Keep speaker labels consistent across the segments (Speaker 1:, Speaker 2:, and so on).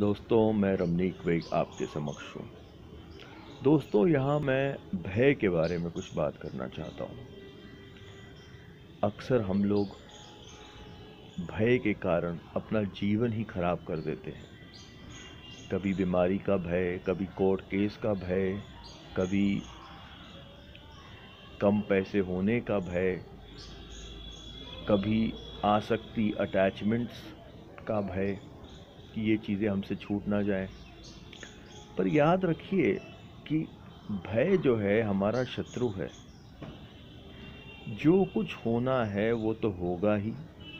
Speaker 1: दोस्तों, मैं रमनीक वेग आपके समक्ष हूँ। दोस्तों, यहाँ मैं भय के बारे में कुछ बात करना चाहता हूँ। अक्सर हम लोग भय के कारण अपना जीवन ही खराब कर देते हैं। कभी बीमारी का भय, कभी कोर्ट केस का भय, कभी कम पैसे होने का भय, कभी आसक्ति अटैचमेंट्स का भय। कि ये चीज़ें हमसे छूट ना जाए। पर याद रखिए कि भय जो है हमारा शत्रु है। जो कुछ होना है, वो तो होगा ही,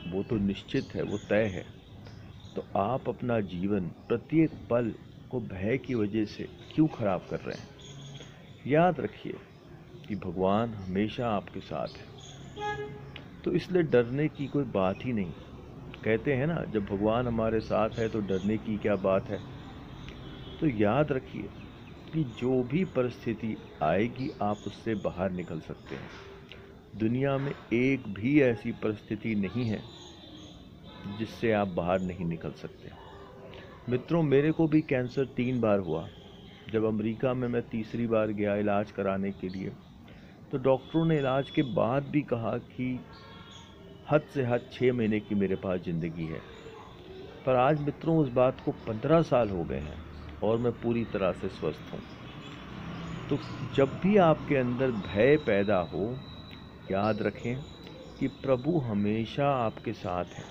Speaker 1: वो तो निश्चित है, वो तय है। तो आप अपना जीवन, प्रत्येक पल को भय की वजह से क्यों खराब कर रहे हैं? याद रखिए कि भगवान हमेशा आपके साथ है। तो इसलिए डरने की कोई बात ही नहीं। कहते हैं ना, जब भगवान हमारे साथ है तो डरने की क्या बात है? तो याद रखिए कि जो भी परिस्थिति आएगी, आप उससे बाहर निकल सकते हैं। दुनिया में एक भी ऐसी परिस्थिति नहीं है, जिससे आप बाहर नहीं निकल सकते। मित्रों, मेरे को भी कैंसर तीन बार हुआ। जब अमेरिका में मैं तीसरी बार गया इलाज कराने के लिए तो डॉक्टरों ने इलाज के बाद भी कहा कि हद से हद छः महीने की मेरे पास ज़िंदगी है। पर आज मित्रों, उस बात को पंद्रह साल हो गए हैं और मैं पूरी तरह से स्वस्थ हूँ। तो जब भी आपके अंदर भय पैदा हो, याद रखें कि प्रभु हमेशा आपके साथ हैं।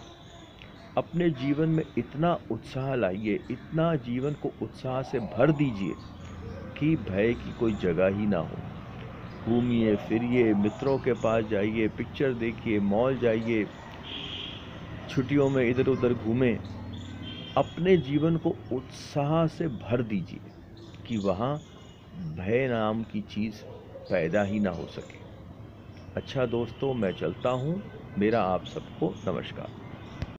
Speaker 1: अपने जीवन में इतना उत्साह लाइए, इतना जीवन को उत्साह से भर दीजिए कि भय की कोई जगह ही ना हो। घूमिए, फिरिए, मित्रों के पास जाइए पिक्चर देखिए मॉल जाइए, छुट्टियों में इधर उधर घूमें। अपने जीवन को उत्साह से भर दीजिए कि वहाँ भय नाम की चीज़ पैदा ही ना हो सके। अच्छा दोस्तों, मैं चलता हूँ। मेरा आप सबको नमस्कार।